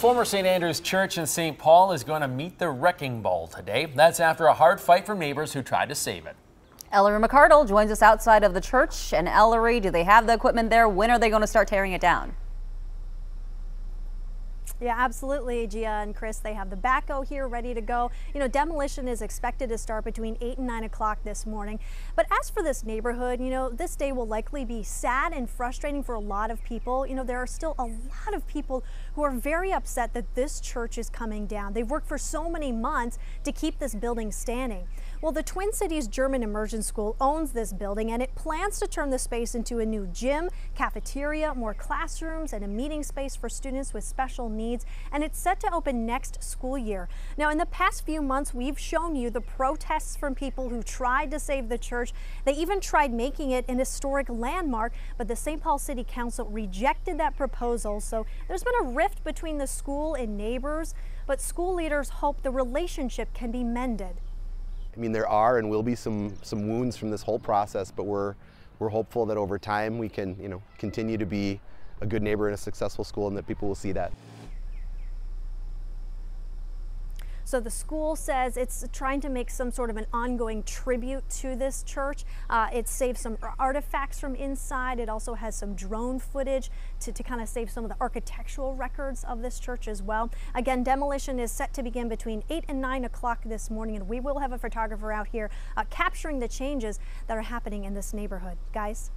Former St. Andrew's Church in St. Paul is going to meet the wrecking ball today. That's after a hard fight from neighbors who tried to save it. Ellery McCardle joins us outside of the church. And Ellery, do they have the equipment there? When are they going to start tearing it down? Yeah, absolutely, Gia and Chris. They have the backhoe here ready to go. You know, demolition is expected to start between 8 and 9 o'clock this morning. But as for this neighborhood, you know, this day will likely be sad and frustrating for a lot of people. You know, there are still a lot of people who are very upset that this church is coming down. They've worked for so many months to keep this building standing. Well, the Twin Cities German Immersion School owns this building and it plans to turn the space into a new gym, cafeteria, more classrooms, and a meeting space for students with special needs. And it's set to open next school year. Now, in the past few months, we've shown you the protests from people who tried to save the church. They even tried making it an historic landmark, but the St. Paul City Council rejected that proposal. So there's been a rift between the school and neighbors, but school leaders hope the relationship can be mended. I mean, there are and will be some, some wounds from this whole process, but we're, we're hopeful that over time we can, you know, continue to be a good neighbor and a successful school and that people will see that. So the school says it's trying to make some sort of an ongoing tribute to this church. Uh, it saves some artifacts from inside. It also has some drone footage to, to kind of save some of the architectural records of this church as well. Again, demolition is set to begin between 8 and 9 o'clock this morning, and we will have a photographer out here uh, capturing the changes that are happening in this neighborhood. Guys?